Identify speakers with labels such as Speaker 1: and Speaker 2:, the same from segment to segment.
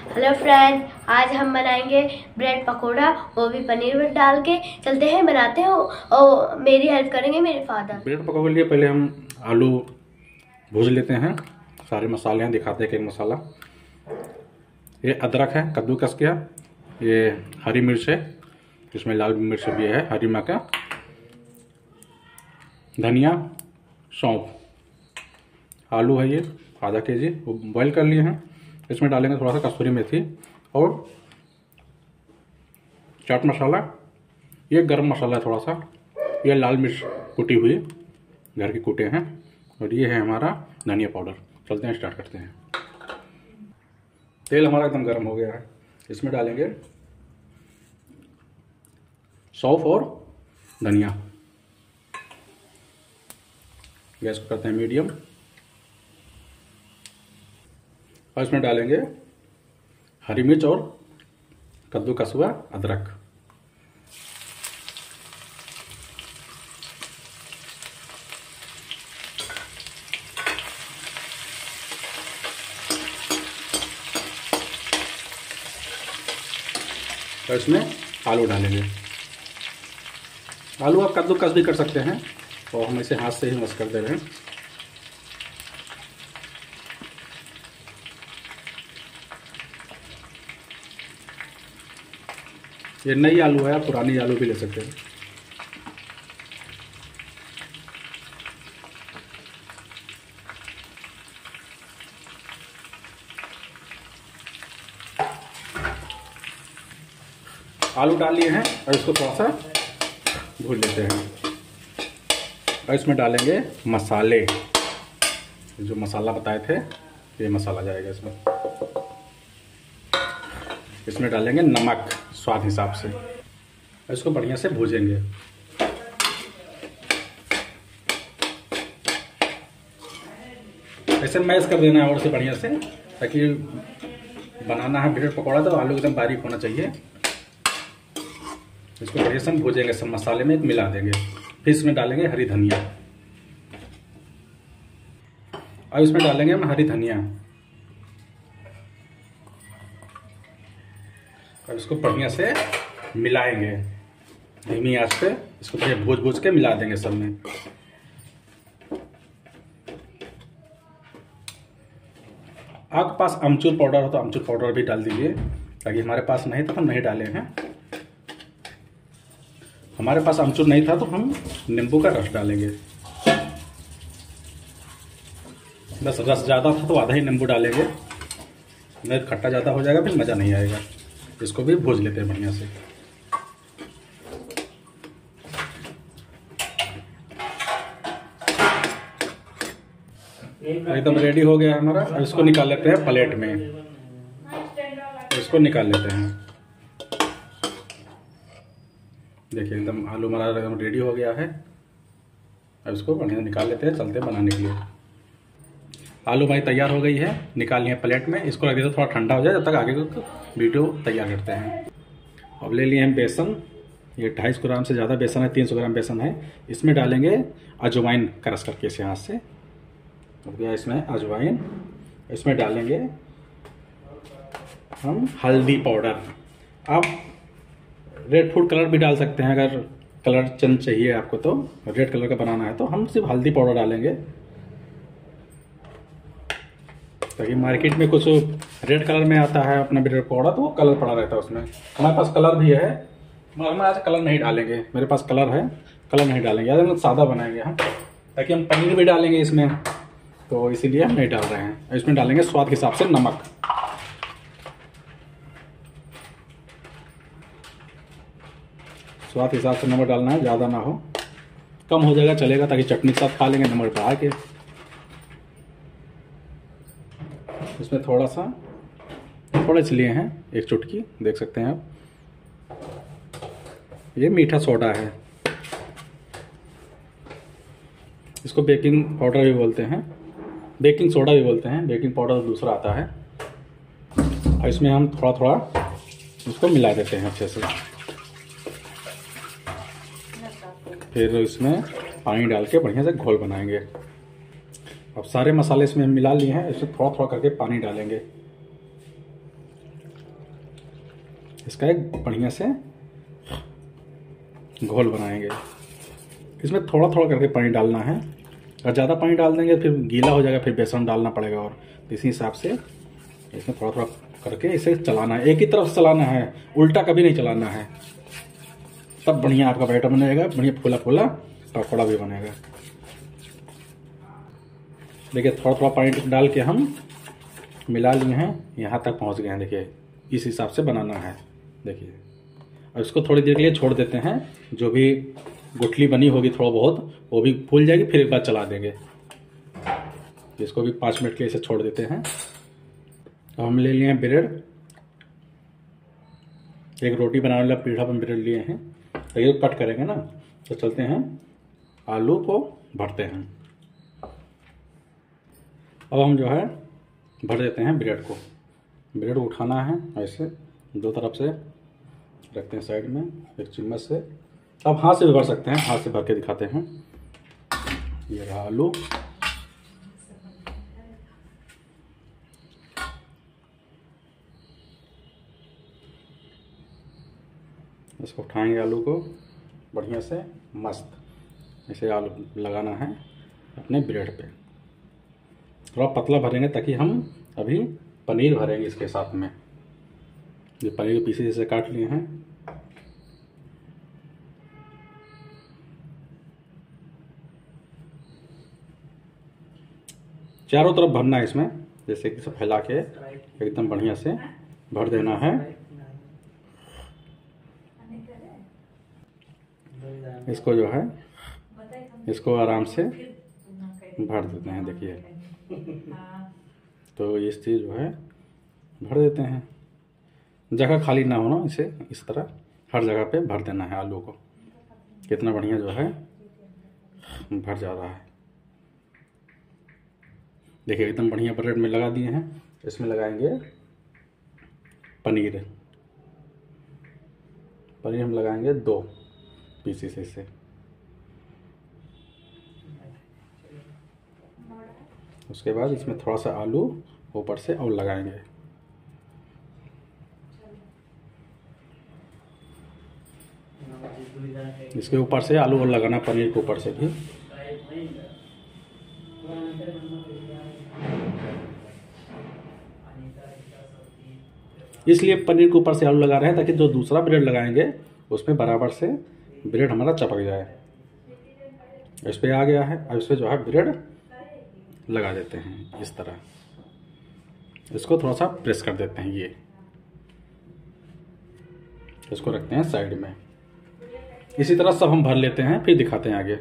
Speaker 1: Hello friends आज हम बनाएँगे ब्रेड पकोड़ा, वो भी पनीर में डाल के। चलते हैं, बनाते हैं? और मेरी हेल्प करेंगे मेरे फादर
Speaker 2: ब्रेड पकौड़े के लिए पहले हम आलू भूज लेते हैं। सारे मसाले हैं, दिखाते हैं एक मसाला। ये अदरक है कद्दू कस किया। ये हरी मिर्च है इसमें लाल मिर्च भी है, हरी मका धनिया, सौंफ। आलू है ये, आधा के जी वो बॉयल कर लिए हैं। इसमें डालेंगे थोड़ा सा कस्तूरी मेथी और चाट मसाला। ये गरम मसाला है थोड़ा सा। ये लाल मिर्च कुटी हुई, घर के कूटे हैं। और ये है हमारा धनिया पाउडर। चलते हैं, स्टार्ट करते हैं। तेल हमारा एकदम गर्म हो गया है। इसमें डालेंगे सौफ और धनिया। गैस को करते हैं मीडियम। और इसमें डालेंगे हरी मिर्च और कद्दू कसुआ अदरक। और इसमें आलू डालेंगे। आलू आप कद्दू कस भी कर सकते हैं, और हम इसे हाथ से ही मस कर दे रहे हैं। ये नई आलू है, आप पुरानी आलू भी ले सकते हैं। आलू डाल लिए हैं और इसको थोड़ा सा भून लेते हैं। और इसमें डालेंगे मसाले। जो मसाला बताए थे, ये मसाला जाएगा इसमें। इसमें डालेंगे नमक। स्वाद हिसाब से। इसको बढ़िया से भूजेंगे। ऐसे मैश कर देना है और से बढ़िया से, ताकि बनाना है ब्रेड पकौड़ा तो आलू एकदम बारीक होना चाहिए। इसको बढ़िया से हम भूजेंगे, सब मसाले में मिला देंगे। फिर इसमें डालेंगे हरी धनिया। और इसमें डालेंगे हम हरी धनिया। इसको बढ़िया से मिलाएँगे। धीमी आँच पे इसको फिर भूज भूज के मिला देंगे सब में। आपके पास अमचूर पाउडर हो तो अमचूर पाउडर भी डाल दीजिए, ताकि हमारे पास नहीं तो हम नहीं डाले हैं। हमारे पास अमचूर नहीं था तो हम नींबू का रस डालेंगे। बस रस ज़्यादा था तो आधा ही नींबू डालेंगे। नहीं खट्टा ज़्यादा हो जाएगा, फिर मज़ा नहीं आएगा। इसको भी भूज लेते हैं बढ़िया से। एकदम रेडी हो गया हमारा, अब इसको निकाल लेते हैं प्लेट में। इसको निकाल लेते हैं। देखिए, एकदम आलू हमारा एकदम रेडी हो गया है। अब इसको बढ़िया निकाल लेते हैं चलते हैं बनाने के लिए। आलू भाई तैयार हो गई है निकाल लिए प्लेट में। इसको रख देते थोड़ा ठंडा हो जाए, जब तक आगे वीडियो तैयार करते हैं। अब ले लिए हैं बेसन। ये ढाई सौ ग्राम से ज़्यादा बेसन है, तीन सौ ग्राम बेसन है। इसमें डालेंगे अजवाइन क्रश करके इसे हाथ से। हो गया इसमें अजवाइन। इसमें डालेंगे हम हल्दी पाउडर। आप रेड फ़ूड कलर भी डाल सकते हैं, अगर कलर चंद चाहिए आपको तो। रेड कलर का बनाना है तो हम सिर्फ़ हल्दी पाउडर डालेंगे। ताकि मार्केट में कुछ रेड कलर में आता है अपना ब्रेड पाउडर तो वो कलर पड़ा रहता है उसमें। हमारे पास कलर भी है, मगर हम आज कलर नहीं डालेंगे। मेरे पास कलर है कलर नहीं डालेंगे। याद सादा बनाएँगे हम ताकि हम पनीर भी डालेंगे इसमें तो इसीलिए हम नहीं डाल रहे हैं। इसमें डालेंगे स्वाद के हिसाब से नमक। स्वाद के हिसाब से नमक डालना है, ज़्यादा ना हो। कम हो जाएगा, चलेगा, ताकि चटनी के साथ खा लेंगे, नमक बढ़ा के। इसमें थोड़ा सा थोड़े से लिए हैं, एक चुटकी, देख सकते हैं आप। ये मीठा सोडा है। इसको बेकिंग पाउडर भी बोलते हैं। बेकिंग सोडा भी बोलते हैं, बेकिंग पाउडर दूसरा आता है। और इसमें हम थोड़ा थोड़ा इसको मिला देते हैं अच्छे से। फिर इसमें पानी डाल के बढ़िया से घोल बनाएँगे। अब सारे मसाले इसमें मिला लिए हैं इसमें थोड़ा थोड़ा करके पानी डालेंगे। इसका एक बढ़िया से घोल बनाएँगे। इसमें थोड़ा थोड़ा करके पानी डालना है। अगर ज़्यादा पानी डाल देंगे, फिर गीला हो जाएगा, फिर बेसन डालना पड़ेगा और इसी हिसाब से इसमें थोड़ा थोड़ा करके इसे चलाना है। एक ही तरफ़ चलाना है, उल्टा कभी नहीं चलाना है। तब बढ़िया आपका बैटर बनेगा, बढ़िया फूला फूला पकौड़ा भी बनेगा। देखिए थोड़ा थोड़ा पानी डाल के हम मिला लिए हैं, यहाँ तक पहुँच गए हैं। देखिए, इस हिसाब से बनाना है। देखिए। और इसको थोड़ी देर के लिए छोड़ देते हैं। जो भी गुठली बनी होगी थोड़ा बहुत, वो भी फूल जाएगी, फिर एक बार चला देंगे। इसको भी पाँच मिनट के लिए इसे छोड़ देते हैं। अब हम ले लिए हैं ब्रेड। एक रोटी बनाने वाला पीढ़ा पर ब्रेड लिए हैं। तो ये कट करेंगे ना। तो चलते हैं। आलू को भरते हैं। अब हम जो है, भर देते हैं ब्रेड को। ब्रेड उठाना है ऐसे, दो तरफ़ से। रखते हैं साइड में एक चम्मच से। अब हाथ से भी भर सकते हैं, हाथ से भर के दिखाते हैं। ये रहा आलू। इसको उठाएँगे आलू को, बढ़िया से, मस्त। इसे आलू लगाना है अपने ब्रेड पे। थोड़ा पतला भरेंगे ताकि हम अभी पनीर भरेंगे इसके साथ में। ये पनीर के पीसेस जैसे काट लिए हैं। चारों तरफ़ भरना है इसमें जैसे कि सब फैला के एकदम बढ़िया से भर देना है। इसको जो है इसको आराम से भर देते हैं देखिए। तो इस चीज़ जो है भर देते हैं। जगह खाली ना होना, इसे, इस तरह हर जगह पे भर देना है आलू को। कितना बढ़िया जो है, भर जा रहा है। देखिए एकदम बढ़िया ब्रेड में लगा दिए हैं। इसमें लगाएँगे पनीर। पनीर हम लगाएँगे दो पीसीस इसे उसके बाद इसमें थोड़ा सा आलू ऊपर से और लगाएँगे। इसके ऊपर से आलू और लगाना पनीर के ऊपर से भी। इसलिए पनीर के ऊपर से आलू लगा रहे हैं ताकि जो दूसरा ब्रेड लगाएँगे, उसमें बराबर से ब्रेड हमारा चपक जाए। इस पर आ गया है, अब इस पर जो है ब्रेड लगा देते हैं इस तरह। इसको थोड़ा सा प्रेस कर देते हैं, ये। इसको रखते हैं साइड में। इसी तरह सब हम भर लेते हैं, फिर दिखाते हैं आगे।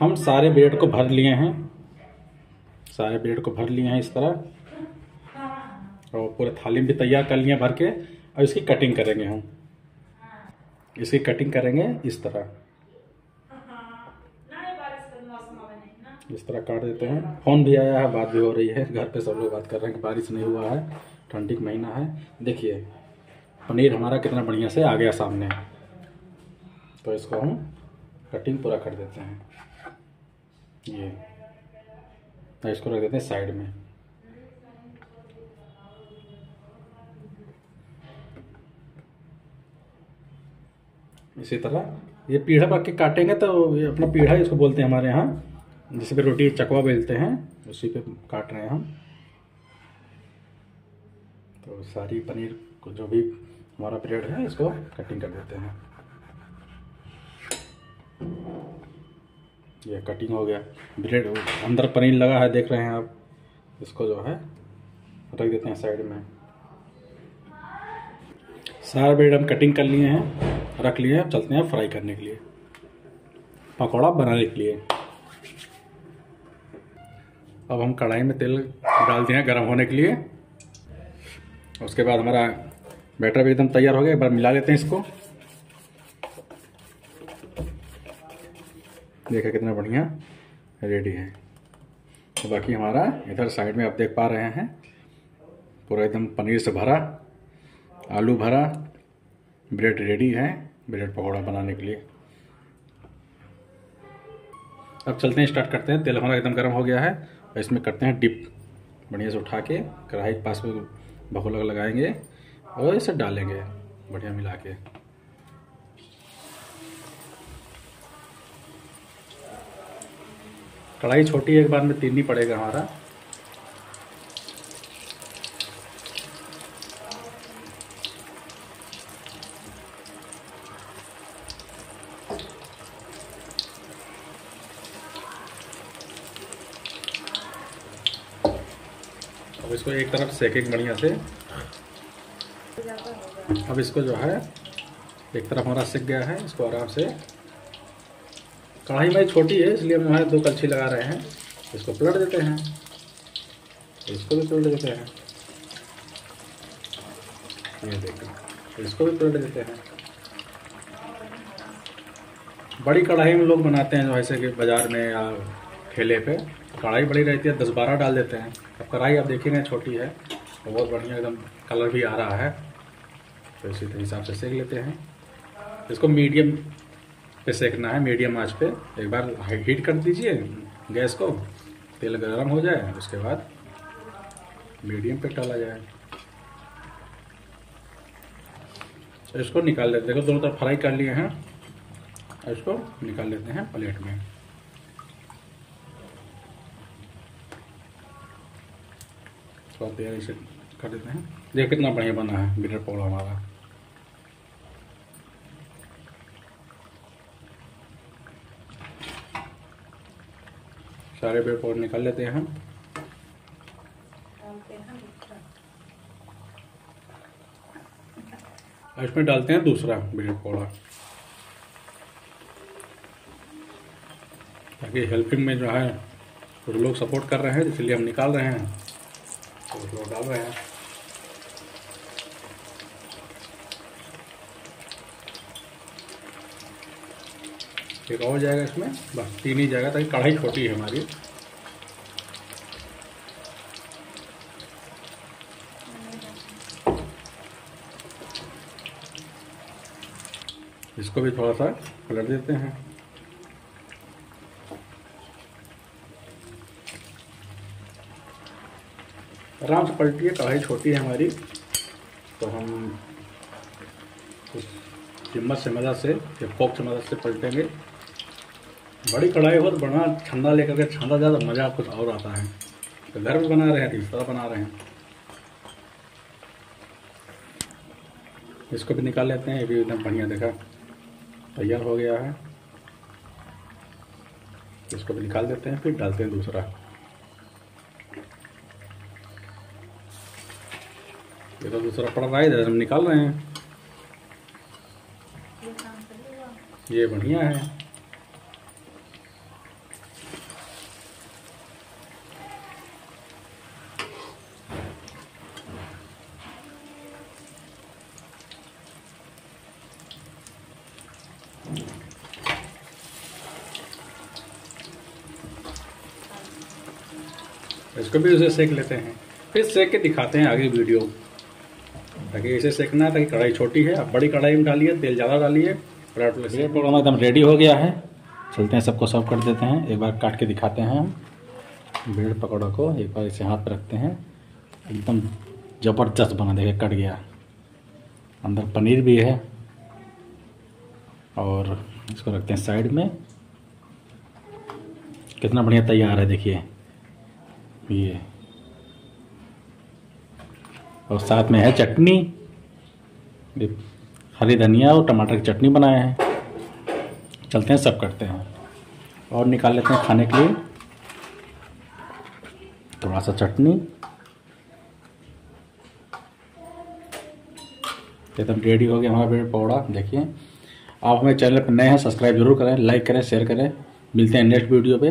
Speaker 2: हम सारे ब्रेड को भर लिए हैं। सारे ब्रेड को भर लिए हैं इस तरह। और पूरे थाली में भी तैयार कर लिए भर के। और इसकी कटिंग करेंगे हम। इसकी कटिंग करेंगे इस तरह। इस तरह काट देते हैं। फ़ोन भी आया है, बात भी हो रही है। घर पे सब लोग बात कर रहे हैं कि बारिश नहीं हुआ है, ठंडी का महीना है। देखिए, पनीर हमारा कितना बढ़िया से आ गया सामने। तो इसको हम कटिंग पूरा कर देते हैं। ये। इसको रख देते हैं साइड में। इसी तरह। ये पीढ़ा पक के काटेंगे तो ये अपना पीढ़ा इसको बोलते हैं हमारे यहाँ, जिस पे रोटी चकवा बेलते हैं, उसी पे काट रहे हैं हम। तो सारी पनीर को जो भी हमारा ब्रेड है, इसको कटिंग कर देते हैं। ये कटिंग हो गया। ब्रेड अंदर पनीर लगा है, देख रहे हैं आप। इसको जो है, रख देते हैं साइड में। सारा ब्रेड हम कटिंग कर लिए हैं, रख लिए हैं, चलते हैं फ्राई करने के लिए। पकौड़ा बनाने के लिए। अब हम कढ़ाई में तेल डाल दिए हैं गर्म होने के लिए। उसके बाद हमारा बैटर भी एकदम तैयार हो गया, एक बार मिला लेते हैं इसको। देखा कितना बढ़िया रेडी है। तो बाकी हमारा इधर साइड में आप देख पा रहे हैं, पूरा एकदम पनीर से भरा, आलू भरा ब्रेड रेडी है ब्रेड पकौड़ा बनाने के लिए। अब चलते हैं स्टार्ट करते हैं। तेल हमारा एकदम गर्म हो गया है और इसमें करते हैं डिप बढ़िया से उठा के कढ़ाई के पास में भगोलक लगाएँगे और इसे डालेंगे, बढ़िया मिला के। कढ़ाई छोटी है, एक बार में तीन ही पड़ेगा हमारा। अब इसको एक तरफ़ सेकेंगे बढ़िया से। अब इसको जो है, एक तरफ़ हमारा सिक गया है, इसको आराम से कढ़ाई भाई छोटी है, इसलिए हम वहाँ दो कलछी लगा रहे हैं। इसको पलट देते हैं। इसको भी पलट देते हैं। ये देखो, इसको भी पलट देते हैं। बड़ी कढ़ाई में लोग बनाते हैं जो ऐसे कि बाज़ार में या ठेले पे। कढ़ाई बड़ी रहती है, दस बारह डाल देते हैं। अब कढ़ाई आप देखेंगे, छोटी है। तो बहुत बढ़िया एकदम कलर भी आ रहा है। तो इसी हिसाब से सेक लेते हैं। इसको मीडियम पे सेकना है मीडियम आँच पे। एक बार हीट कर दीजिए, गैस को। तेल गर्म हो जाए, उसके बाद मीडियम पे डाला जाए। इसको निकाल लेते देखो, दोनों तरफ़ फ्राई कर लिए हैं। इसको निकाल लेते हैं प्लेट में। थोड़ा तैयारी से कर देते हैं। देखिए कितना बढ़िया बना है, बिटर पकौड़ा हमारा। सारे पेड़ पौधे निकाल लेते हैं हम। इसमें डालते हैं दूसरा ब्रेड पकौड़ा ताकि हेल्पिंग में जो है, कुछ लोग सपोर्ट कर रहे हैं इसलिए हम निकाल रहे हैं, कुछ लोग डाल रहे हैं। एक और जाएगा इसमें। बस, तीन ही जाएगा, ताकि कढ़ाई छोटी है हमारी। इसको भी थोड़ा सा पलट देते हैं। आराम से पलटी है कढ़ाई छोटी है हमारी। तो हम उस हिम्मत से मदद से, या फोक से मदद से पलटेंगे। बड़ी कढ़ाई हो तो बड़ा ठंडा लेकर के ठंडा ज़्यादा मज़ा कुछ और आता है। तो घर में बना रहे हैं तो इस तरह बना रहे हैं। इसको भी निकाल लेते हैं, ये भी एकदम बढ़िया, देखा। तैयार हो गया है। इसको भी निकाल देते हैं, फिर डालते हैं दूसरा। ये तो दूसरा पड़ रहा है, इधर हम निकाल रहे हैं। ये बढ़िया है। इसको भी उसे सेक लेते हैं। फिर सेक के दिखाते हैं आगे वीडियो। ताकि इसे सेकना है, ताकि कढ़ाई छोटी है। अब बड़ी कढ़ाई में डालिए, तेल ज़्यादा डालिए प्रोग्राम एकदम रेडी हो गया है। चलते हैं, सबको सर्व कर देते हैं। एक बार काट के दिखाते हैं हम। ब्रेड पकौड़ा को एक बार इसे हाथ पर रखते हैं। एकदम ज़बरदस्त बना, देखिए, कट गया। अंदर पनीर भी है। और इसको रखते हैं साइड में। कितना बढ़िया तैयार है, देखिए। ये और साथ में है चटनी। हरी धनिया और टमाटर की चटनी बनाए हैं। चलते हैं, सब करते हैं। और निकाल लेते हैं खाने के लिए। थोड़ा सा चटनी। एकदम रेडी हो गया हमारा ब्रेड पकौड़ा देखिए। आप हमारे चैनल पर नए हैं, सब्सक्राइब ज़रूर करें, लाइक करें, शेयर करें। मिलते हैं नेक्स्ट वीडियो पे।